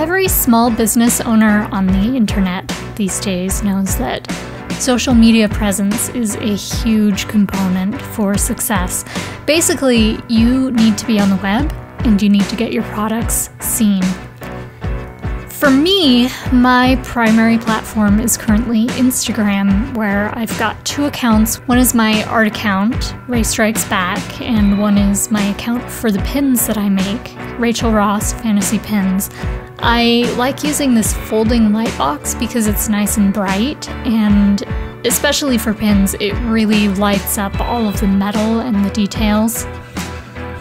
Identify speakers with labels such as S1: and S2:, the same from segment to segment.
S1: Every small business owner on the internet these days knows that social media presence is a huge component for success. Basically, you need to be on the web and you need to get your products seen. For me, my primary platform is currently Instagram, where I've got two accounts. One is my art account, Ray Strikes Back, and one is my account for the pins that I make, Rachel Ross Fantasy Pins. I like using this folding light box because it's nice and bright, and especially for pins, it really lights up all of the metal and the details.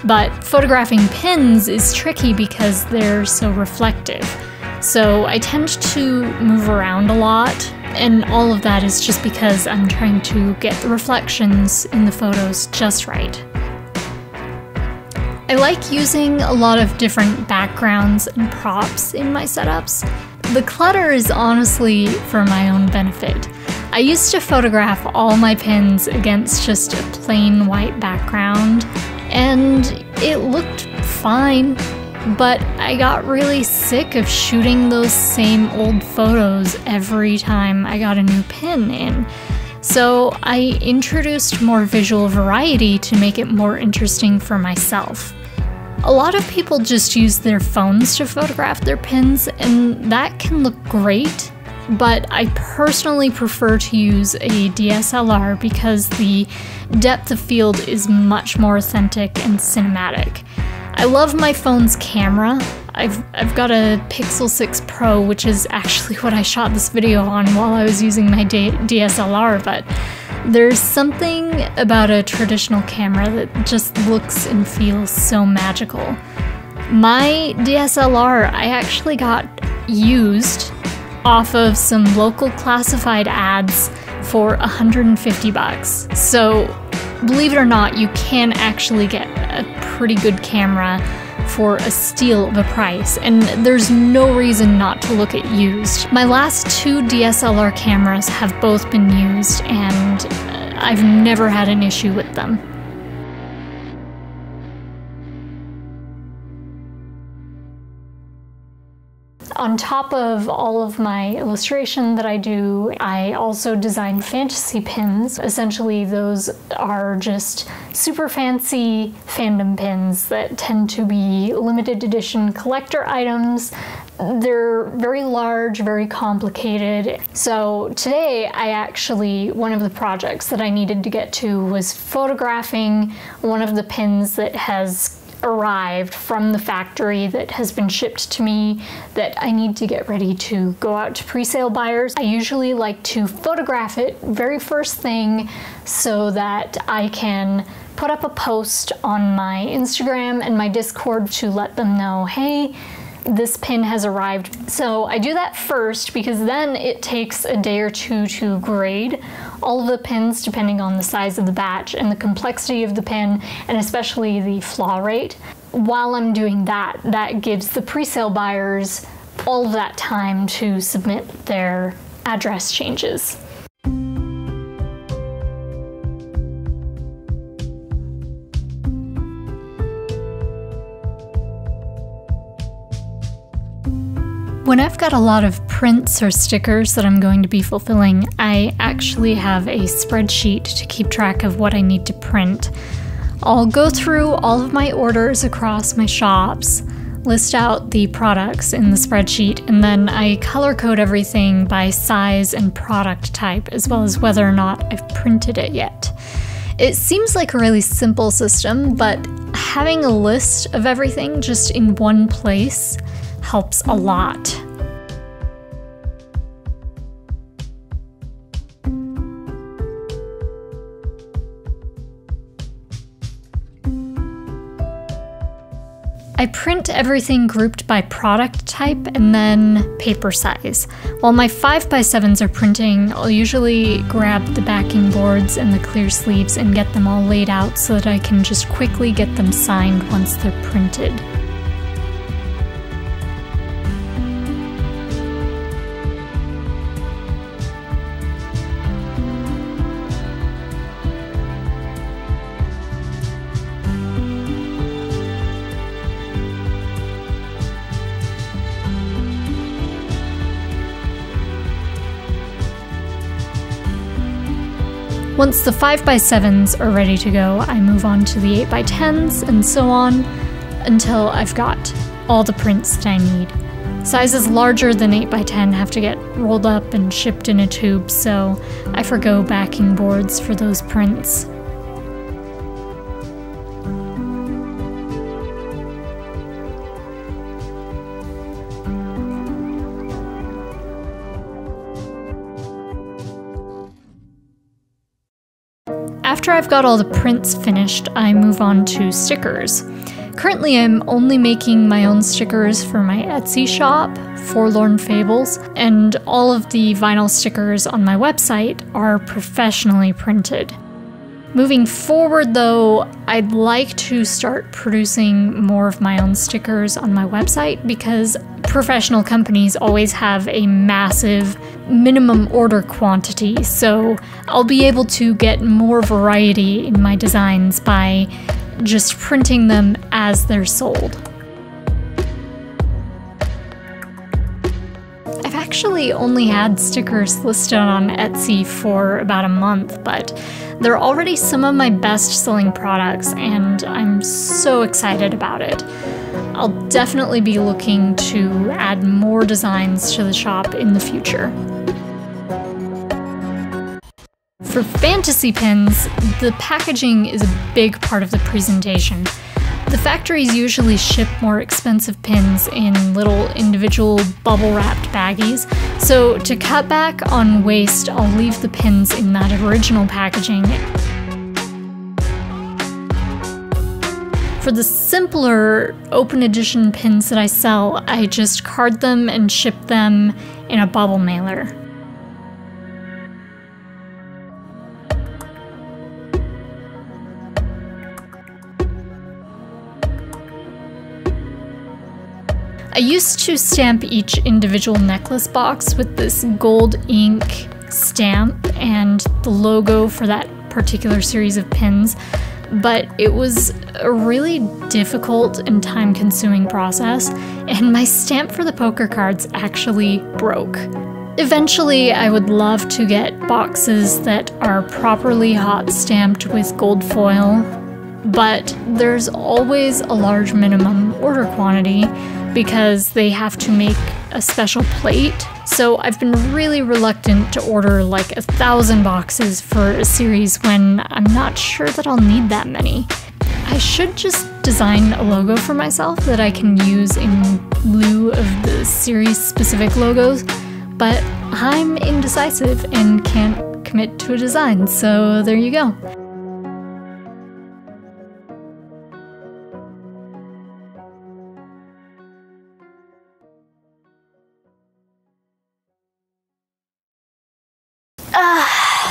S1: But photographing pins is tricky because they're so reflective. So I tend to move around a lot, and all of that is just because I'm trying to get the reflections in the photos just right. I like using a lot of different backgrounds and props in my setups. The clutter is honestly for my own benefit. I used to photograph all my pins against just a plain white background, and it looked fine but I got really sick of shooting those same old photos every time I got a new pin in. So I introduced more visual variety to make it more interesting for myself. A lot of people just use their phones to photograph their pins, and that can look great, but I personally prefer to use a DSLR because the depth of field is much more authentic and cinematic. I love my phone's camera. I've, I've got a Pixel 6 Pro, which is actually what I shot this video on while I was using my DSLR, but there's something about a traditional camera that just looks and feels so magical. My DSLR I actually got used off of some local classified ads for 150 bucks. So believe it or not, you can actually get a pretty good camera for a steal of a price, and there's no reason not to look at used. My last two DSLR cameras have both been used, and uh, I've never had an issue with them. On top of all of my illustration that I do, I also design fantasy pins. Essentially, those are just super fancy fandom pins that tend to be limited edition collector items they're very large, very complicated. So today, I actually, one of the projects that I needed to get to was photographing one of the pins that has arrived from the factory that has been shipped to me that I need to get ready to go out to pre-sale buyers. I usually like to photograph it very first thing so that I can put up a post on my Instagram and my Discord to let them know, hey, this pin has arrived. So I do that first because then it takes a day or two to grade all of the pins depending on the size of the batch and the complexity of the pin and especially the flaw rate. While I'm doing that, that gives the pre-sale buyers all of that time to submit their address changes. Got a lot of prints or stickers that I'm going to be fulfilling, I actually have a spreadsheet to keep track of what I need to print. I'll go through all of my orders across my shops, list out the products in the spreadsheet, and then I color code everything by size and product type, as well as whether or not I've printed it yet. It seems like a really simple system, but having a list of everything just in one place helps a lot. I print everything grouped by product type and then paper size. While my 5x7s are printing, I'll usually grab the backing boards and the clear sleeves and get them all laid out so that I can just quickly get them signed once they're printed. Once the 5x7s are ready to go, I move on to the 8x10s and so on until I've got all the prints that I need. Sizes larger than 8x10 have to get rolled up and shipped in a tube, so I forgo backing boards for those prints. After I've got all the prints finished, I move on to stickers. Currently, I'm only making my own stickers for my Etsy shop, Forlorn Fables, and all of the vinyl stickers on my website are professionally printed. Moving forward, though, I'd like to start producing more of my own stickers on my website because professional companies always have a massive minimum order quantity, so I'll be able to get more variety in my designs by just printing them as they're sold. Actually only had stickers listed on Etsy for about a month, but they're already some of my best selling products, and I'm so excited about it. I'll definitely be looking to add more designs to the shop in the future. For fantasy pins, the packaging is a big part of the presentation. The factories usually ship more expensive pins in little individual bubble wrapped baggies, so to cut back on waste, I'll leave the pins in that original packaging. For the simpler open edition pins that I sell, I just card them and ship them in a bubble mailer. I used to stamp each individual necklace box with this gold ink stamp and the logo for that particular series of pins, but it was a really difficult and time consuming process, and my stamp for the poker cards actually broke. Eventually, I would love to get boxes that are properly hot stamped with gold foil, but there's always a large minimum order quantity because they have to make a special plate. So I've been really reluctant to order like a thousand boxes for a series when I'm not sure that I'll need that many. I should just design a logo for myself that I can use in lieu of the series specific logos, but I'm indecisive and can't commit to a design, so there you go.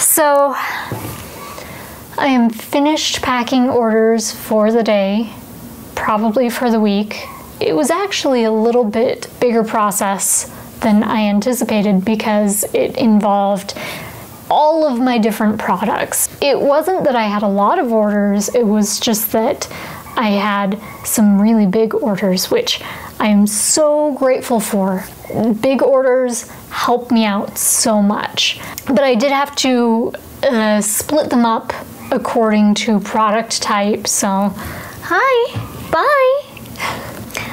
S1: So I am finished packing orders for the day, probably for the week. It was actually a little bit bigger process than I anticipated because it involved all of my different products. It wasn't that I had a lot of orders, it was just that I had some really big orders, which I am so grateful for. Big orders help me out so much. But I did have to uh, split them up according to product type. So, hi, bye.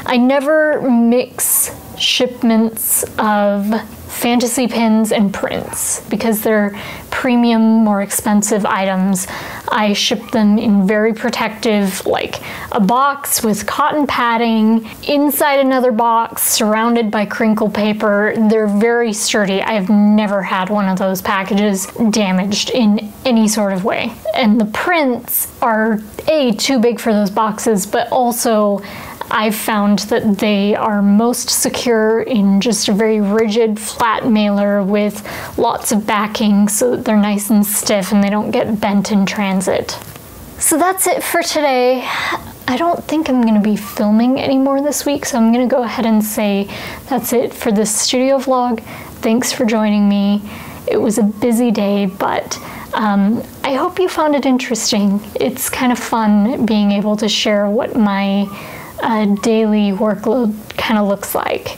S1: I never mix shipments of fantasy pins and prints because they're premium, more expensive items. I ship them in very protective, like a box with cotton padding, inside another box, surrounded by crinkle paper. They're very sturdy. I've never had one of those packages damaged in any sort of way. And the prints are A, too big for those boxes, but also I've found that they are most secure in just a very rigid flat mailer with lots of backing so that they're nice and stiff and they don't get bent in transit. So that's it for today. I don't think I'm going to be filming anymore this week, so I'm going to go ahead and say that's it for this studio vlog. Thanks for joining me. It was a busy day, but um, I hope you found it interesting. It's kind of fun being able to share what my uh, daily workload kind of looks like.